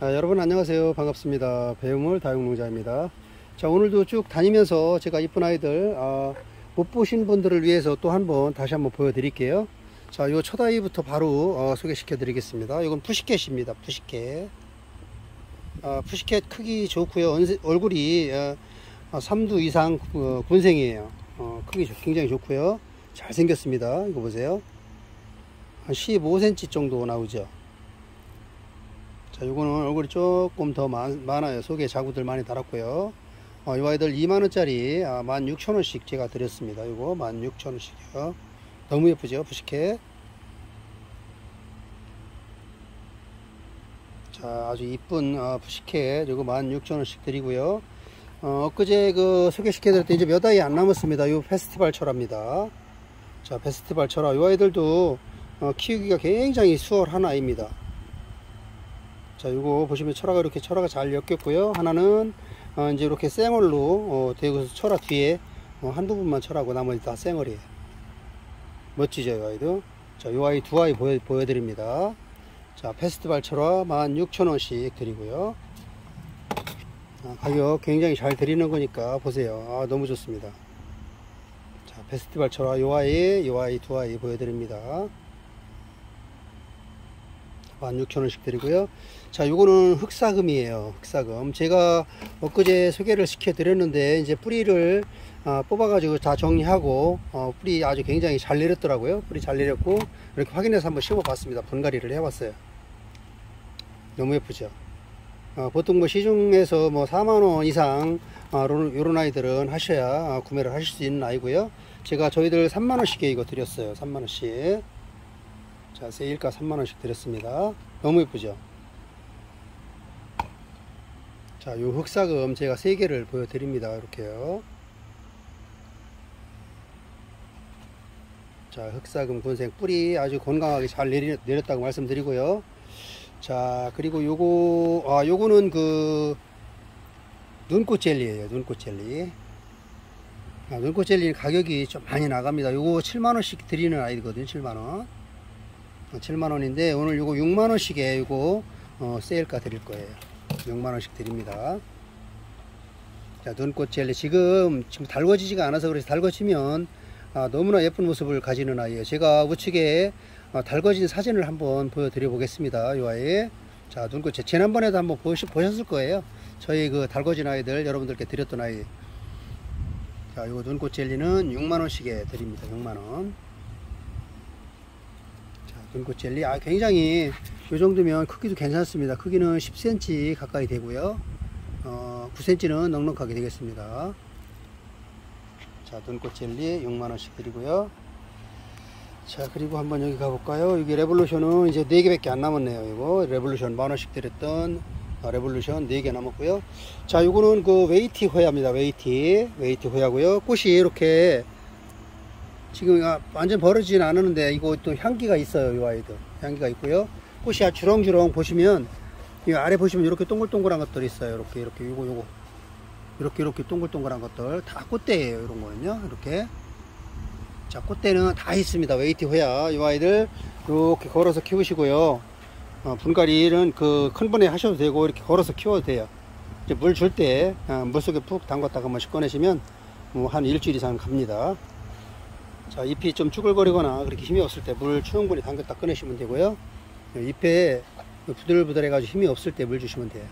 아, 여러분 안녕하세요. 반갑습니다. 배우물 다육농자입니다. 자 오늘도 쭉 다니면서 제가 이쁜 아이들 아, 못 보신 분들을 위해서 또 한번 다시 한번 보여드릴게요. 자요 첫 아이부터 바로 어, 소개시켜 드리겠습니다. 이건 푸시켓입니다. 푸시켓. 아, 푸시켓 크기 좋고요. 언세, 얼굴이 어, 3두 이상 어, 군생이에요. 어, 크기 굉장히 좋고요. 잘생겼습니다. 이거 보세요. 한 15cm 정도 나오죠 자, 요거는 얼굴이 조금 더 많, 아요 속에 자구들 많이 달았고요. 어, 이 아이들 2만원짜리 아, 16,000원씩 제가 드렸습니다. 이거 16,000원씩이요. 너무 예쁘죠? 부식해. 자, 아주 이쁜 어, 부식해. 이거 16,000원씩 드리고요. 어, 엊그제 그 소개시켜드렸더니 이제 몇 아이 안 남았습니다. 요 페스티벌 철화입니다. 자, 페스티벌 철화. 이 아이들도 어, 키우기가 굉장히 수월한 아이입니다. 자 이거 보시면 철화가 이렇게 철화가 잘 엮였고요. 하나는 어, 이제 이렇게 쌩얼로 어, 되고 철화 뒤에 어, 한 부분만 철하고 나머지 다 쌩얼이에요. 멋지죠 이 아이도? 자이 아이 두 아이 보여, 보여드립니다. 자 페스티벌 철화 16,000원씩 드리고요. 아, 가격 굉장히 잘 드리는 거니까 보세요. 아 너무 좋습니다. 자 페스티벌 철화 요 아이 요 아이 두 아이 보여드립니다 16,000원씩 드리고요. 자 요거는 흑사금이에요. 흑사금. 제가 엊그제 소개를 시켜 드렸는데 이제 뿌리를 어, 뽑아 가지고 다 정리하고 어, 뿌리 아주 굉장히 잘 내렸더라고요. 뿌리 잘 내렸고 이렇게 확인해서 한번 심어 봤습니다. 분갈이를 해 봤어요. 너무 예쁘죠? 어, 보통 뭐 시중에서 뭐 4만원 이상 어, 요런 아이들은 하셔야 어, 구매를 하실 수 있는 아이고요. 제가 저희들 3만원씩에 이거 드렸어요. 3만원씩 자 세일가 3만원씩 드렸습니다. 너무 예쁘죠? 자요 흑사금 제가 3개를 보여드립니다. 이렇게요. 자 흑사금 군생 뿌리 아주 건강하게 잘 내리, 내렸다고 말씀드리고요. 자 그리고 요거 아 요거는 그 눈꽃 젤리에요 눈꽃 젤리. 아, 눈꽃 젤리 가격이 좀 많이 나갑니다. 요거 7만원씩 드리는 아이거든요 7만원 7만원인데 오늘 요거 6만원씩에 요거 어, 세일가 드릴 거예요. 6만원씩 드립니다. 자 눈꽃 젤리. 지금 지금 달궈지지가 않아서 그래서 달궈지면 아, 너무나 예쁜 모습을 가지는 아이예요. 제가 우측에 어, 달궈진 사진을 한번 보여드려 보겠습니다. 이 아이. 자 눈꽃 지난번에도 한번 보시, 보셨을 거예요. 저희 그 달궈진 아이들 여러분들께 드렸던 아이. 자 이거 눈꽃 젤리는 6만원씩에 드립니다. 6만원 눈꽃 젤리? 아 굉장히 이 정도면 크기도 괜찮습니다. 크기는 10cm 가까이 되고요. 어, 9cm는 넉넉하게 되겠습니다. 자 눈꽃 젤리 6만원씩 드리고요. 자 그리고 한번 여기 가볼까요? 여기 레볼루션은 이제 4개밖에 안 남았네요 이거. 레볼루션 만원씩 드렸던 어, 레볼루션 4개 남았고요. 자 이거는 그 웨이티 호야입니다 웨이티. 웨이티 호야고요. 꽃이 이렇게 지금 완전 벌어지진 않았는데 이거 또 향기가 있어요 이 아이도 향기가 있고요. 꽃이 아 주렁주렁 보시면 이 아래 보시면 이렇게 동글동글한 것들이 있어요. 이렇게 이렇게 요거 요거. 이렇게 이렇게 동글동글한 것들. 다 꽃대예요 이런 거는요. 이렇게. 자 꽃대는 다 있습니다. 웨이티 호야. 이 아이들 이렇게 걸어서 키우시고요. 어, 분갈이는 그큰 분에 하셔도 되고 이렇게 걸어서 키워도 돼요. 물 줄때 어, 물속에 푹 담갔다가 한번씩 꺼내시면 뭐 한 일주일 이상 갑니다 자 잎이 좀 쭈글거리거나 그렇게 힘이 없을 때 물 충분히 담갔다 꺼내시면 되고요. 잎에 부들부들 해가지고 힘이 없을 때 물 주시면 돼요.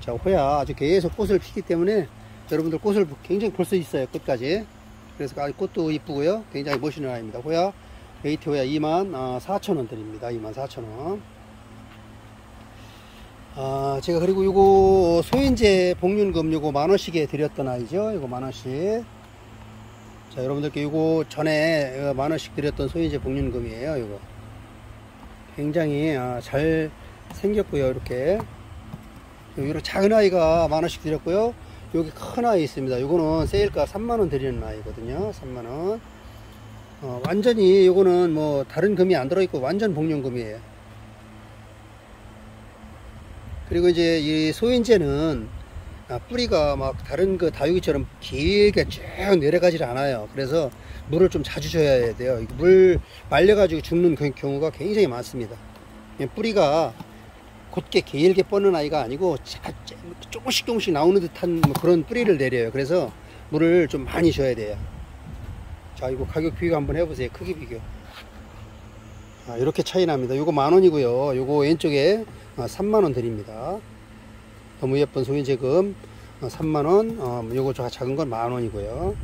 자 호야 아주 계속 꽃을 피기 때문에 여러분들 꽃을 굉장히 볼 수 있어요 끝까지. 그래서 꽃도 이쁘고요. 굉장히 멋있는 아이입니다. 호야 베이티 호야 2만 4천원 드립니다. 2만 4천원. 아 제가 그리고 요거 소인제 복륜금 요거 만원씩에 드렸던 아이죠? 요거 만원씩 자 여러분들께 이거 전에 만원씩 드렸던 소인제 복륜금이에요 이거. 굉장히 아, 잘 생겼고요 이렇게. 이렇게 작은 아이가 만원씩 드렸고요. 여기 큰 아이 있습니다. 이거는 세일가 3만원 드리는 아이거든요 3만원. 어, 완전히 이거는 뭐 다른 금이 안 들어있고 완전 복륜금이에요. 그리고 이제 이 소인제는 아, 뿌리가 막 다른 그 다육이처럼 길게 쭉 내려가질 않아요. 그래서 물을 좀 자주 줘야 돼요. 물 말려가지고 죽는 그 경우가 굉장히 많습니다. 뿌리가 곧게 길게 뻗는 아이가 아니고 조금씩 조금씩 나오는 듯한 뭐 그런 뿌리를 내려요. 그래서 물을 좀 많이 줘야 돼요. 자, 이거 가격 비교 한번 해보세요. 크기 비교. 아, 이렇게 차이 납니다. 요거 만 원이고요. 요거 왼쪽에 아, 3만 원 드립니다. 너무 예쁜 송이제금 3만 원. 어, 요거 저 작은 건 만 원이고요.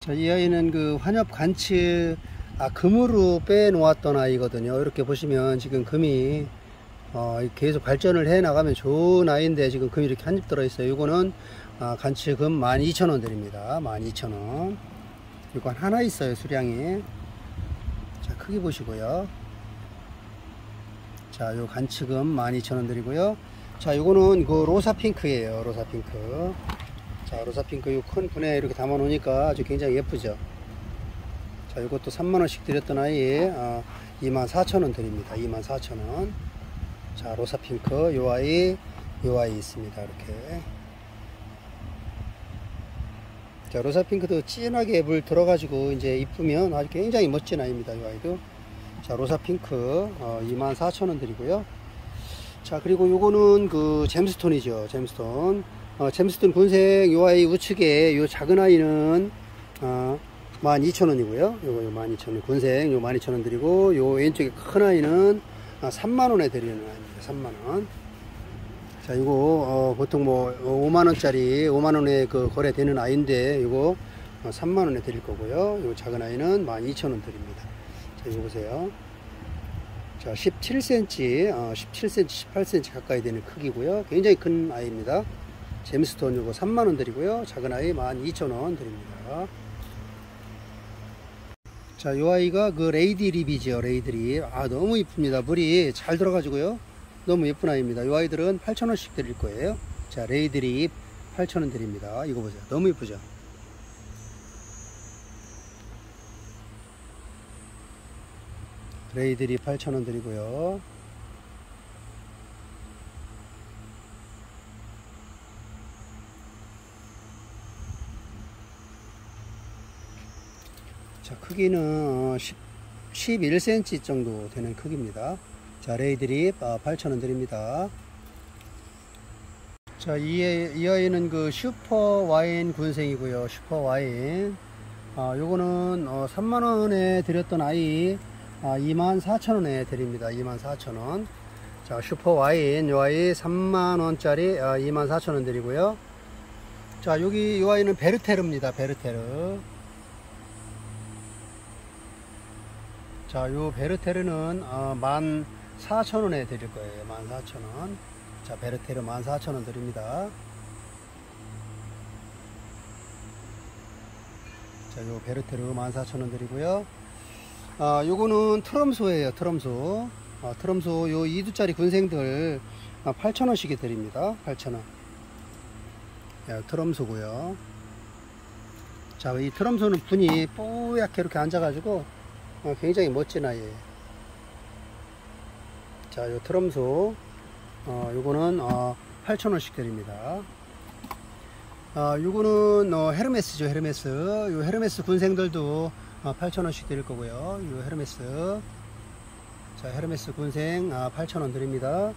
자, 이 아이는 그 환엽 간치 아, 금으로 빼 놓았던 아이거든요. 이렇게 보시면 지금 금이 어, 계속 발전을 해 나가면 좋은 아이인데 지금 금이 이렇게 한 입 들어 있어요. 이거는 아, 간치금 12,000원 드립니다. 12,000원. 이건 하나 있어요. 수량이. 자, 크기 보시고요. 자, 요 간치금 12,000원 드리고요. 자, 요거는 그 로사 핑크예요. 로사 핑크. 자, 로사 핑크 요 큰 분에 이렇게 담아 놓으니까 아주 굉장히 예쁘죠. 자, 이것도 3만 원씩 드렸던 아이에, 아, 24,000원 드립니다. 24,000원. 자, 로사 핑크, 요 아이, 요 아이 있습니다. 이렇게. 자, 로사 핑크도 진하게 물 들어가지고 이제 이쁘면 아주 굉장히 멋진 아이입니다. 요 아이도. 자, 로사 핑크, 어, 24,000원 드리고요. 자, 그리고 요거는 그 잼스톤이죠. 잼스톤. 어, 잼스톤 군색 요 아이 우측에 요 작은 아이는, 어, 12,000원이고요. 요거 요 12,000원. 군색 요 12,000원 드리고, 요 왼쪽에 큰 아이는 3만원에 드리는 아이입니다. 3만원. 자, 이거, 어, 보통 뭐, 5만원짜리, 5만원에 그 거래되는 아이인데, 이거 3만원에 드릴 거고요. 요 작은 아이는 12,000원 드립니다. 자, 이거 보세요. 자, 17cm, 어, 17cm, 18cm 가까이 되는 크기고요. 굉장히 큰 아이입니다. 잼스톤 요거 3만원 드리고요. 작은 아이 12,000원 드립니다. 자, 요 아이가 그 레이디 립이죠. 레이디 립. 아, 너무 이쁩니다. 물이 잘 들어가지고요. 너무 예쁜 아이입니다. 요 아이들은 8,000원씩 드릴 거예요. 자, 레이디 립 8,000원 드립니다. 이거 보세요. 너무 이쁘죠? 레이디 립 8,000원 드리고요. 자, 크기는 10, 11cm 정도 되는 크기입니다. 자, 레이디 립 8,000원 드립니다. 자, 이, 애- 이 아이는 그 슈퍼 와인 군생이고요. 슈퍼 와인. 아, 요거는 어, 3만원에 드렸던 아이 아, 24,000원에 드립니다. 24,000원. 자, 슈퍼 와인. 요 아이 3만원짜리 아, 24,000원 드리고요. 자, 여기 요 아이는 베르테르입니다. 베르테르. 자, 요 베르테르는 어, 14,000원에 드릴 거예요. 14,000원. 자, 베르테르 14,000원 드립니다. 자, 요 베르테르 14,000원 드리고요. 아, 요거는 트럼소예요. 트럼소. 아, 트럼소 요 2두짜리 군생들 아, 8,000원씩에 드립니다. 8,000원. 야, 트럼소고요. 자, 이 트럼소는 분이 뽀얗게 이렇게 앉아가지고 어, 굉장히 멋진 아이예요. 자, 요 트럼소, 어, 요거는, 어, 8,000원씩 드립니다. 아, 요거는, 어, 헤르메스죠, 헤르메스. 요 헤르메스 군생들도, 어, 8,000원씩 드릴 거고요. 요 헤르메스. 자, 헤르메스 군생, 아, 8,000원 드립니다.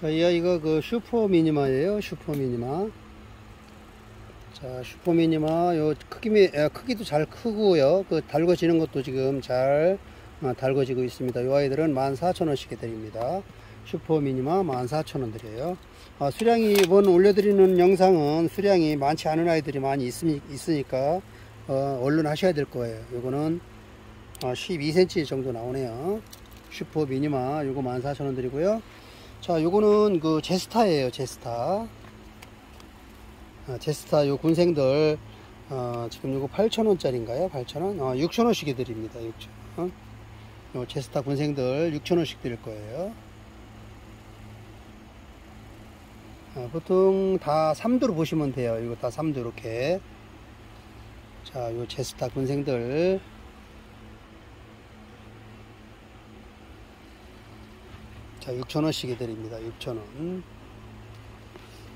자, 이 아이가 그 슈퍼 미니마예요, 슈퍼 미니마. 자, 슈퍼미니마, 요, 크기, 아, 크기도 잘 크고요. 그, 달궈지는 것도 지금 잘, 아, 달궈지고 있습니다. 요 아이들은 14,000원씩에 드립니다. 슈퍼미니마 14,000원 드려요. 아, 수량이, 이번 올려드리는 영상은 수량이 많지 않은 아이들이 많이 있으니, 있으니까, 어, 얼른 하셔야 될 거예요. 요거는, 아, 12cm 정도 나오네요. 슈퍼미니마, 요거 14,000원 드리고요. 자, 요거는 그 제스타예요, 제스타. 아, 제스타 요 군생들 어, 지금 요거 8,000원짜리인가요? 8,000원? 어, 6,000원씩에 드립니다. 6,000원. 요 제스타 군생들 6,000원씩 드릴 거예요. 아, 보통 다 3두로 보시면 돼요. 이거 다 3두 이렇게. 자, 요 제스타 군생들 자, 6,000원씩에 드립니다. 6,000원.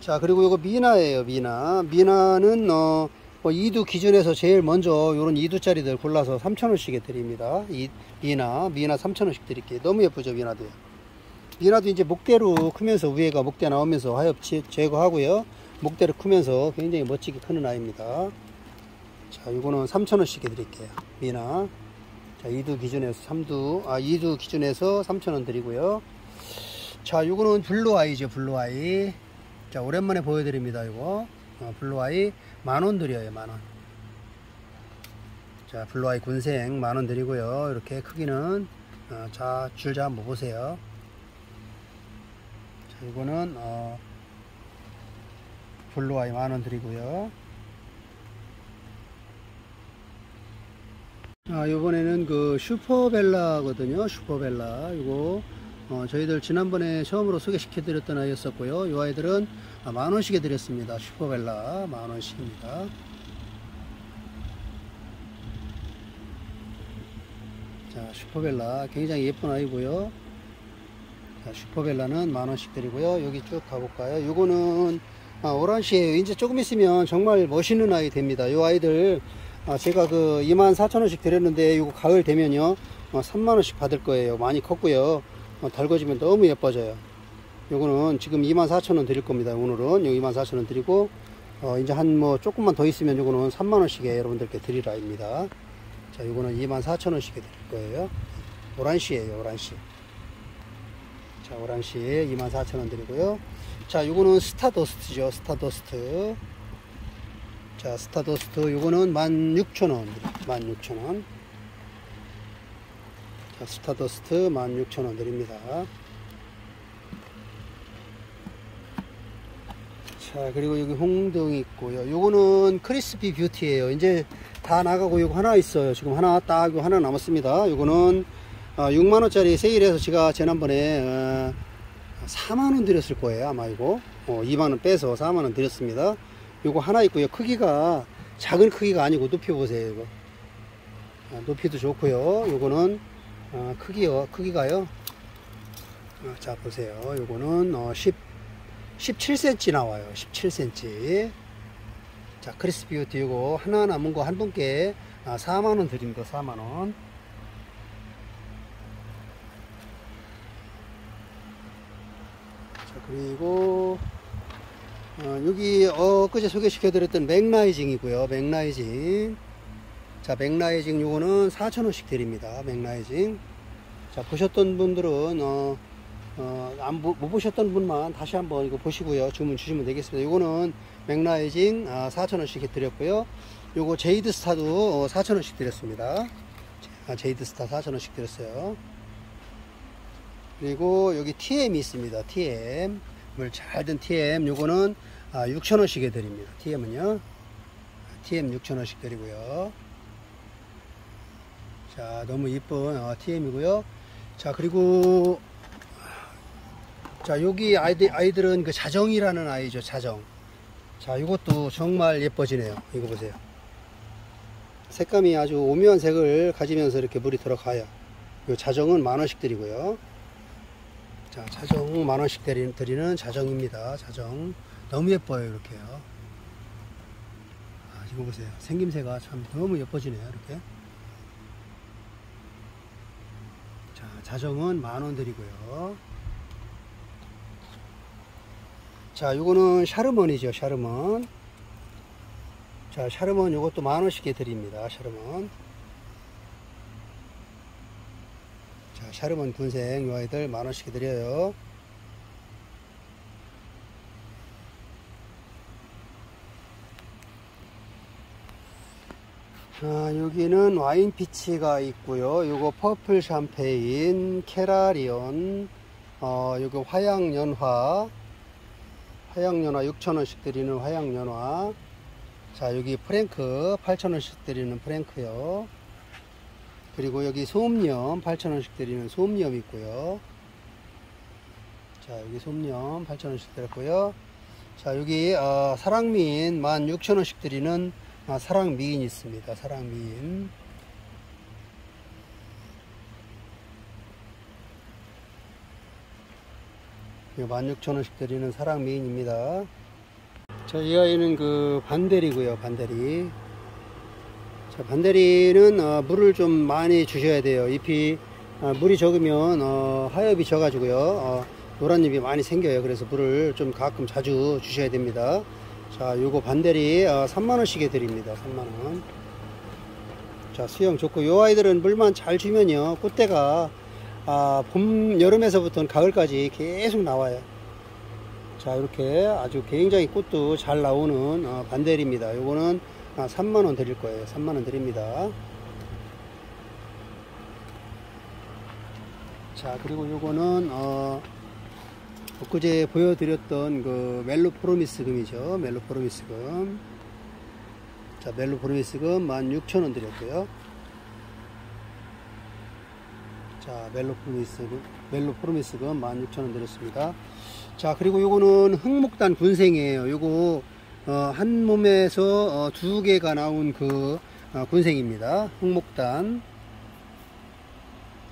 자, 그리고 이거 미나예요, 미나. 미나는, 어, 뭐 2두 기준에서 제일 먼저 요런 2두짜리들 골라서 3,000원씩에 드립니다. 이, 미나, 미나 3,000원씩 드릴게요. 너무 예쁘죠, 미나도요. 미나도 이제 목대로 크면서 위에가 목대 나오면서 하엽 제거하고요. 목대로 크면서 굉장히 멋지게 크는 아이입니다. 자, 이거는 3,000원씩에 드릴게요. 미나. 자, 2두 기준에서 3두, 아, 2두 기준에서 3,000원 드리고요. 자, 요거는 블루 아이죠, 블루 아이. 자, 오랜만에 보여드립니다, 이거. 어, 블루아이 만원 드려요, 만원. 자, 블루아이 군생 만원 드리고요. 이렇게 크기는, 어, 자, 줄자 한번 보세요. 자, 이거는, 어, 블루아이 만원 드리고요. 아, 요번에는 그 슈퍼벨라 거든요. 슈퍼벨라. 이거, 어, 저희들 지난번에 처음으로 소개시켜 드렸던 아이였었고요. 이 아이들은 아, 만원씩에 드렸습니다. 슈퍼벨라 만원씩입니다. 자, 슈퍼벨라 굉장히 예쁜 아이고요. 자, 슈퍼벨라는 만원씩 드리고요. 여기 쭉 가볼까요? 요거는 아, 오란시에요. 이제 조금 있으면 정말 멋있는 아이 됩니다. 이 아이들 아, 제가 그 24,000원씩 드렸는데 이거 가을 되면요 어, 3만원씩 받을 거예요 많이 컸고요 어, 달궈지면 너무 예뻐져요. 요거는 지금 24,000원 드릴 겁니다 오늘은. 요 24,000원 드리고 어, 이제 한 뭐 조금만 더 있으면 요거는 3만원씩에 여러분들께 드릴 아입니다. 자 요거는 24,000원씩에 드릴 거예요. 오란시에요 오란시. 자 오란시에 24,000원 드리고요. 자 요거는 스타더스트죠 스타더스트. 자 스타더스트 요거는 16,000원 16,000원. 자 스타더스트 16,000원 드립니다. 자 그리고 여기 홍등이 있고요. 요거는 크리스피 뷰티에요. 이제 다 나가고 요거 하나 있어요. 지금 하나 딱 요 하나 남았습니다. 요거는 어, 6만원짜리 세일해서 제가 지난번에 어, 4만원 드렸을 거예요 아마 이거. 어, 2만원 빼서 4만원 드렸습니다. 요거 하나 있고요. 크기가 작은 크기가 아니고 높이 보세요. 이거. 아, 높이도 좋고요. 요거는 아, 크기요. 크기가요. 아, 자 보세요. 요거는 어, 10 17cm 나와요. 17cm. 자 크리스피 뷰티 요거 하나 남은 거 한 분께 아, 4만원 드립니다. 4만원. 자 그리고 어, 여기 엊그제 소개시켜 드렸던 맥라이징이고요 맥라이징 자 맥라이징 요거는 4,000원씩 드립니다. 맥라이징. 자 보셨던 분들은 어, 어, 안, 못 보셨던 분만 다시 한번 이거 보시고요. 주문 주시면 되겠습니다. 요거는 맥라이징 아, 4,000원씩 드렸고요. 요거 제이드 스타도 4,000원씩 어, 드렸습니다. 아, 제이드 스타 4,000원씩 드렸어요. 그리고 여기 TM이 있습니다. TM 물 잘 든 TM 요거는 아, 6천원씩에 드립니다. TM은요. TM 6천원씩 드리고요 자 너무 이쁜 어, TM이고요 자 그리고 자 여기 아이들, 아이들은 그 자정이라는 아이죠 자정 자 이것도 정말 예뻐지네요 이거 보세요 색감이 아주 오묘한 색을 가지면서 이렇게 물이 들어가요 이 자정은 만원씩 드리고요 자, 자정 만원씩 드리는 자정입니다. 자정. 너무 예뻐요, 이렇게요. 아, 이거 보세요. 생김새가 참 너무 예뻐지네요, 이렇게. 자, 자정은 만 원 드리고요. 자, 요거는 샤르먼이죠, 샤르먼. 자, 샤르먼 요것도 만원씩에 드립니다, 샤르먼. 샤르먼 군생 요 아이들 만원씩 드려요 아, 여기는 와인 피치가 있고요 요거 퍼플 샴페인 캐라리온 어, 요거 화양연화 화양연화 6천원씩 드리는 화양연화 자 여기 프랭크 8천원씩 드리는 프랭크요 그리고 여기 소음염 8,000원씩 드리는 소음염 있고요. 자, 여기 소음염 8,000원씩 드렸고요. 자, 여기 어, 사랑미인 16,000원씩 드리는 아, 사랑 미인 있습니다. 사랑 미인. 이 16,000원씩 드리는 사랑 미인입니다. 자, 이 아이는 그 반대리고요, 반대리. 자, 반대리는 어, 물을 좀 많이 주셔야 돼요. 잎이 어, 물이 적으면 어, 하엽이 져가지고요. 어, 노란 잎이 많이 생겨요. 그래서 물을 좀 가끔 자주 주셔야 됩니다. 자, 요거 반대리 어, 3만원씩에 드립니다. 3만원. 자, 수영 좋고, 요 아이들은 물만 잘 주면요. 꽃대가 아, 봄, 여름에서부터 가을까지 계속 나와요. 자, 이렇게 아주 굉장히 꽃도 잘 나오는 어, 반대리입니다. 요거는 아, 3만원 드릴 거예요. 3만원 드립니다. 자, 그리고 요거는, 어, 엊그제 보여드렸던 그 멜로포로미스 금이죠. 멜로포로미스 금. 자, 멜로포로미스 금 16,000원 드렸고요. 자, 멜로포로미스 금, 멜로포로미스 금 16,000원 드렸습니다. 자, 그리고 요거는 흑목단 군생이에요. 요거, 어, 한 몸에서 어, 두 개가 나온 그 어, 군생입니다. 흑목단.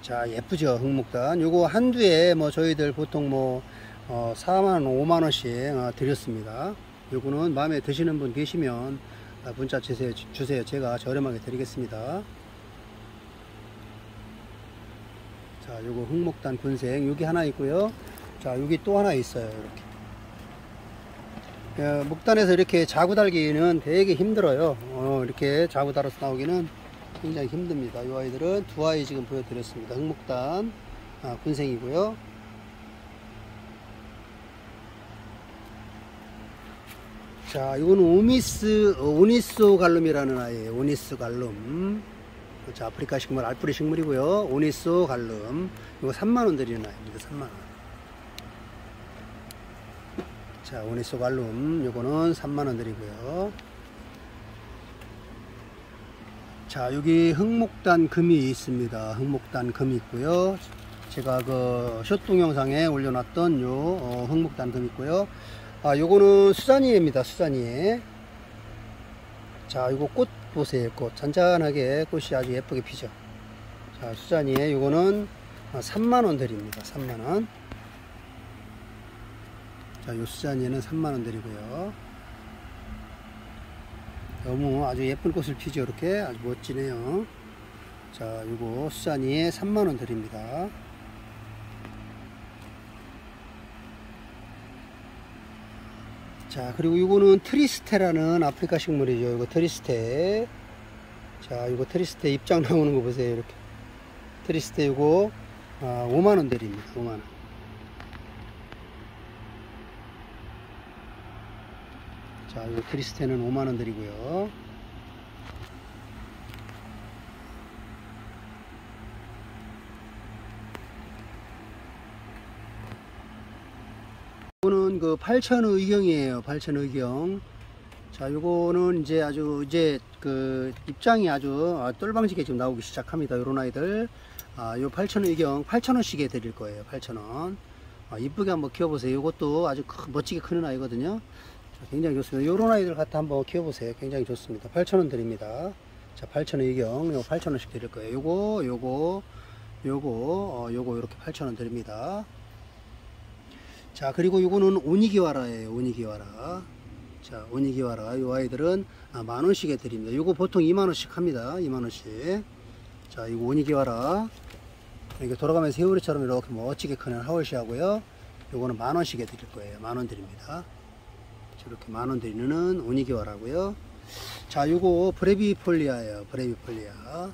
자, 예쁘죠? 흑목단. 요거 한두에 뭐 저희들 보통 뭐 어, 4만원, 5만원씩 어, 드렸습니다. 요거는 마음에 드시는 분 계시면 아, 문자 주세요. 제가 저렴하게 드리겠습니다. 자, 요거 흑목단 군생. 여기 하나 있고요. 자, 여기 또 하나 있어요. 이렇게. 예, 목단에서 이렇게 자구 달기는 되게 힘들어요. 어, 이렇게 자구 달아서 나오기는 굉장히 힘듭니다. 이 아이들은 두 아이 지금 보여드렸습니다. 흑목단 아, 군생이고요. 자, 이거는 오미스, 어, 오니소갈룸이라는 아이예요. 오니소갈룸. 자, 아프리카 식물, 알뿌리 식물이고요. 오니소갈룸. 이거 3만원 드리는 아이입니다. 3만원. 자, 오니스 갈룸. 요거는 3만원 드리고요. 자, 여기 흑목단 금이 있습니다. 흑목단 금이 있고요. 제가 그숏 동영상에 올려놨던 요 어, 흑목단 금 있고요. 아, 요거는 수자니에입니다. 수자니에. 자, 요거 꽃 보세요. 꽃. 잔잔하게 꽃이 아주 예쁘게 피죠. 자, 수자니에 요거는 3만원 드립니다. 3만원. 자, 요 수자니에는 3만원 드리고요. 너무 아주 예쁜 꽃을 피죠. 이렇게 아주 멋지네요. 자, 요거 수자니에 3만원 드립니다. 자 그리고 이거는 트리스테라는 아프리카 식물이죠. 이거 트리스테. 자 이거 트리스테 입장 나오는 거 보세요 이렇게. 트리스테 이거 아, 5만원 드립니다 5만원. 자 이거 트리스테는 5만원 드리고요 요거는 그 8천 의경이에요. 8천 의경. 자, 요거는 이제 아주 이제 그 입장이 아주 똘방지게 지금 나오기 시작합니다. 요런 아이들. 아, 요 8천 의경 8천원씩에 드릴 거예요. 8천원. 아, 이쁘게 한번 키워보세요. 요것도 아주 크, 멋지게 크는 아이거든요. 자, 굉장히 좋습니다. 요런 아이들 갖다 한번 키워보세요. 굉장히 좋습니다. 8천원 드립니다. 자, 8천 의경. 요 8천원씩 드릴 거예요. 요거, 요거, 요거, 어, 요거 이렇게 8천원 드립니다. 자 그리고 이거는 오니기와라예요 오니기와라. 자 오니기와라. 요 아이들은 아, 만원씩에 드립니다. 요거 보통 2만원씩 합니다. 2만원씩. 자 이거 오니기와라. 이렇게 돌아가면서 세우리처럼 이렇게 멋지게 크는 하월시 하고요. 요거는 만원씩에 드릴 거예요. 만원 드립니다. 이렇게 만원 드리는 오니기와라고요. 자 요거 브레비폴리아예요 브레비폴리아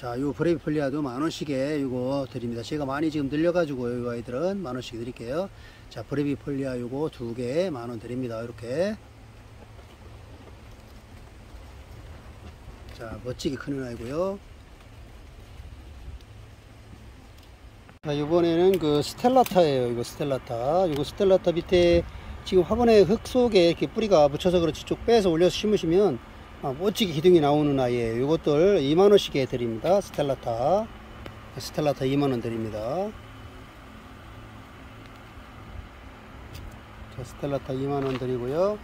자, 요 브레이폴리아도 만원씩에 요거 드립니다. 제가 많이 지금 늘려가지고 요 아이들은 만원씩 드릴게요. 자, 브레이폴리아 요거 두 개 만원 드립니다. 이렇게. 자, 멋지게 크는 아이고요. 자, 이번에는 그 스텔라타예요. 이거 스텔라타. 이거 스텔라타 밑에 지금 화분에 흙 속에 이렇게 뿌리가 묻혀서 그렇지 쭉 빼서 올려서 심으시면 아, 멋지게 기둥이 나오는 아이예요 이것들 2만원씩에 드립니다. 스텔라타. 스텔라타 2만원 드립니다. 자, 스텔라타 2만원 드리고요.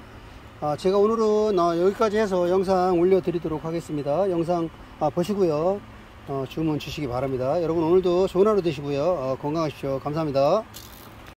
아, 제가 오늘은 어, 여기까지 해서 영상 올려 드리도록 하겠습니다. 영상 아, 보시고요. 어, 주문 주시기 바랍니다. 여러분 오늘도 좋은 하루 되시고요. 어, 건강하십시오. 감사합니다